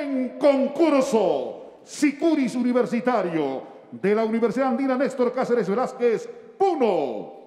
En concurso, Sicuris Universitario de la Universidad Andina Néstor Cáceres Velázquez, Puno.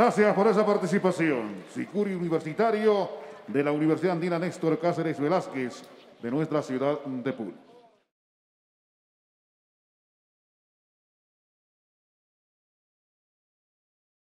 Gracias por esa participación. Sicuri Universitario de la Universidad Andina Néstor Cáceres Velázquez de nuestra ciudad de Puno.